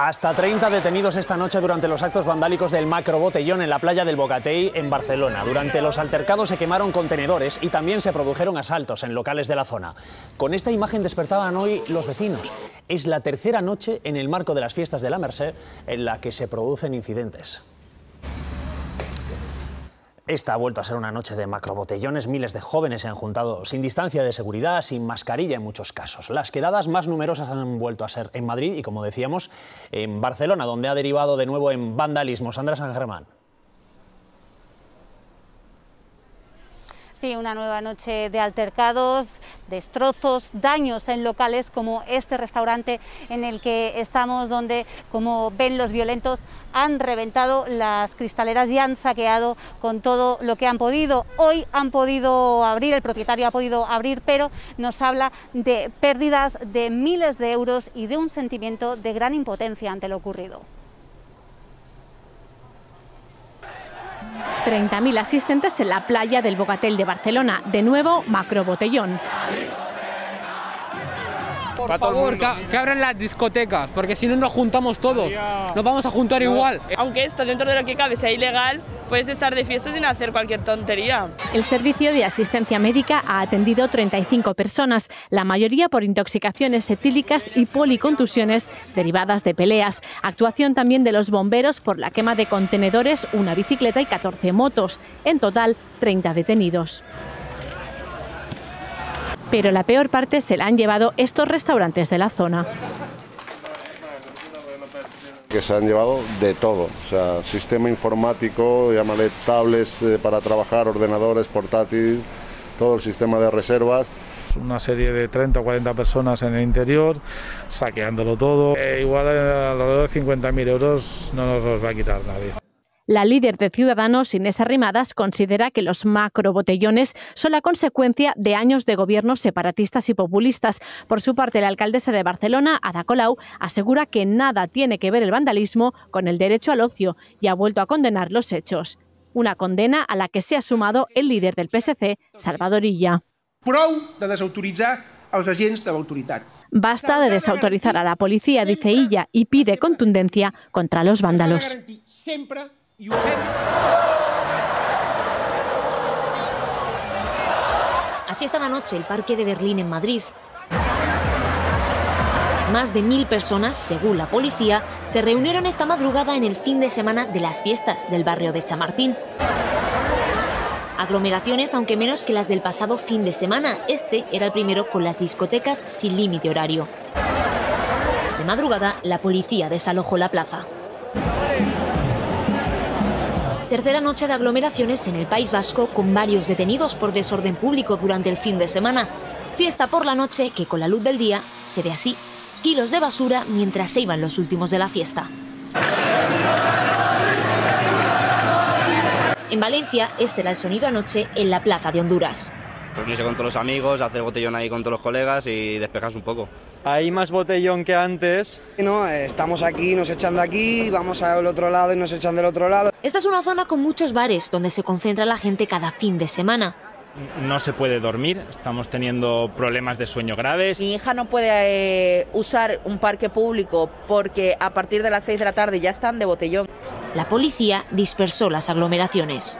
Hasta 30 detenidos esta noche durante los actos vandálicos del Macro Botellón en la playa del Bogatey, en Barcelona. Durante los altercados se quemaron contenedores y también se produjeron asaltos en locales de la zona. Con esta imagen despertaban hoy los vecinos. Es la tercera noche en el marco de las fiestas de la Merced en la que se producen incidentes. Esta ha vuelto a ser una noche de macrobotellones. Miles de jóvenes se han juntado sin distancia de seguridad, sin mascarilla en muchos casos. Las quedadas más numerosas han vuelto a ser en Madrid y, como decíamos, en Barcelona, donde ha derivado de nuevo en vandalismo. Sandra San Germán. Sí, una nueva noche de altercados, destrozos, daños en locales como este restaurante en el que estamos, donde, como ven los violentos, han reventado las cristaleras y han saqueado con todo lo que han podido. Hoy han podido abrir, el propietario ha podido abrir, pero nos habla de pérdidas de miles de euros y de un sentimiento de gran impotencia ante lo ocurrido. 30.000 asistentes en la playa del Bogatel de Barcelona. De nuevo, macro favor, que, abran las discotecas, porque si no nos juntamos todos. Nos vamos a juntar igual. Aunque esto dentro de lo que cabe sea ilegal, puedes estar de fiesta sin hacer cualquier tontería. El servicio de asistencia médica ha atendido 35 personas, la mayoría por intoxicaciones etílicas y policontusiones derivadas de peleas. Actuación también de los bomberos por la quema de contenedores, una bicicleta y 14 motos. En total, 30 detenidos pero la peor parte se la han llevado estos restaurantes de la zona. Que se han llevado de todo, o sea, sistema informático, llámale tablets eh, para trabajar, ordenadores, portátiles, todo el sistema de reservas una serie de 30 o 40 personas en el interior, saqueándolo todo. Eh, igual alrededor de 50.000 euros no nos los va a quitar nadie. La líder de Ciudadanos, Inés Arrimadas, considera que los macrobotellones son la consecuencia de años de gobiernos separatistas y populistas. Por su parte, la alcaldesa de Barcelona, Ada Colau, asegura que nada tiene que ver el vandalismo con el derecho al ocio y ha vuelto a condenar los hechos. Una condena a la que se ha sumado el líder del PSC, Salvador Illa. de desautoritzar agents de autoridad. Basta de desautorizar a la policía, dice Illa, y pide contundencia contra los vándalos. Así esta noche el Parque de Berlín en Madrid. Más de mil personas, según la policía, se reunieron esta madrugada en el fin de semana de las fiestas del barrio de Chamartín. Aglomeraciones, aunque menos que las del pasado fin de semana. Este era el primero con las discotecas sin límite horario. De madrugada, la policía desalojó la plaza. Tercera noche de aglomeraciones en el País Vasco con varios detenidos por desorden público durante el fin de semana. Fiesta por la noche que con la luz del día se ve así. Kilos de basura mientras se iban los últimos de la fiesta. En Valencia, este era el sonido anoche en la Plaza de Honduras reunirse con todos los amigos, hacer botellón ahí con todos los colegas y despejarse un poco. Hay más botellón que antes. No, estamos aquí, nos echan de aquí, vamos al otro lado y nos echan del otro lado. Esta es una zona con muchos bares donde se concentra la gente cada fin de semana. No se puede dormir, estamos teniendo problemas de sueño graves. Mi hija no puede eh, usar un parque público porque a partir de las 6 de la tarde ya están de botellón. La policía dispersó las aglomeraciones.